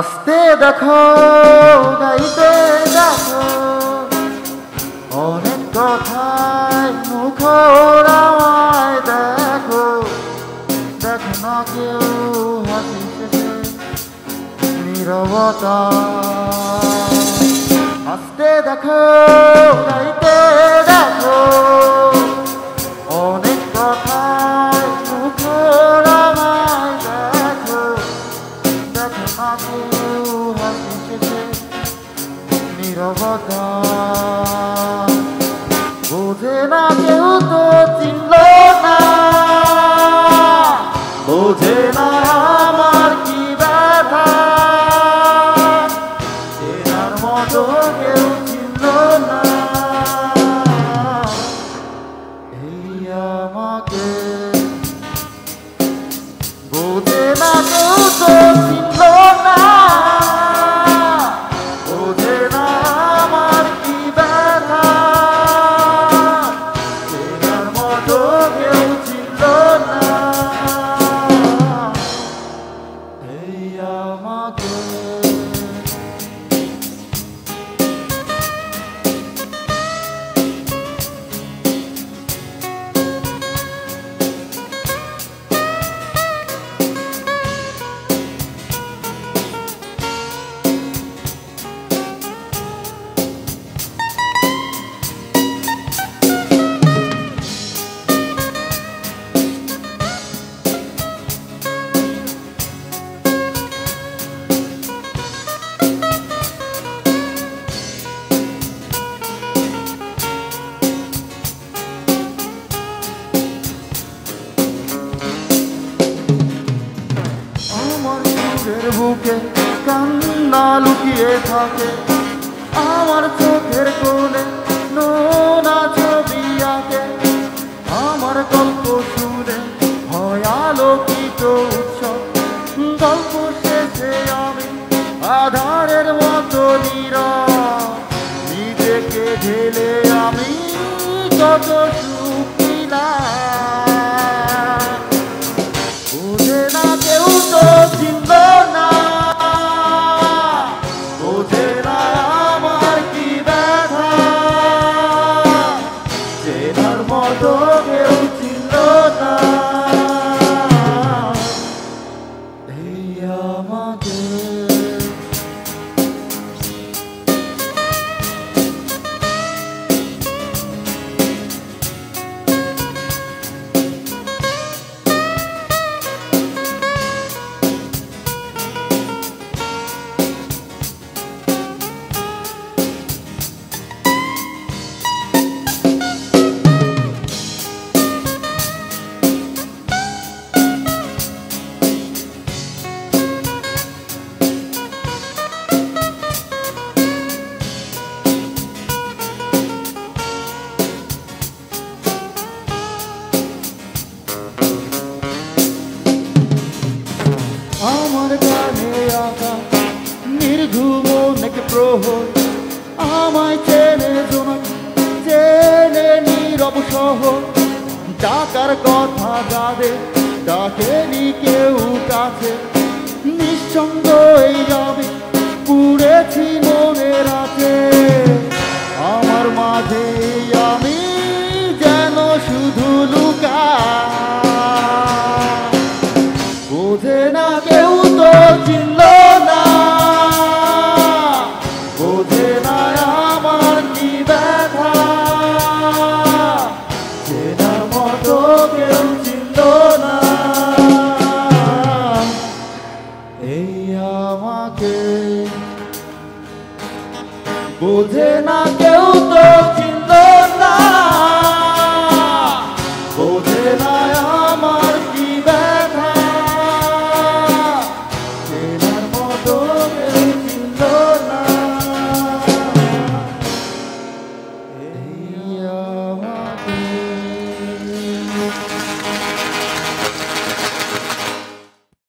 捨てだこ抱いてだこ俺とタイムこらわいだこだけの気を吐きて見ろと捨てだこ抱いて Salvador বুকে, কান্না লুকিয়ে থাকে। আমার চোখের কোণে নোনা ছবি আঁকে। আমার গল্প শুনে হয় আলোকিত উৎসব। গল্প শেষে আমি আধারের মতো নীরব। নিজেকে ঢেলে আমি কত সুখ চেনার মতো কেউ ছিল না। নির্ঘুম নাকি প্রহর। আমায় চেনে জোনাকি চেনে নীরব শহর। ডাকার কথা যাবে, ডাকেনি কেউ কাছে। নিঃসঙ্গ যাবে, পুড়েছি মনে বোঝে না কেউ তো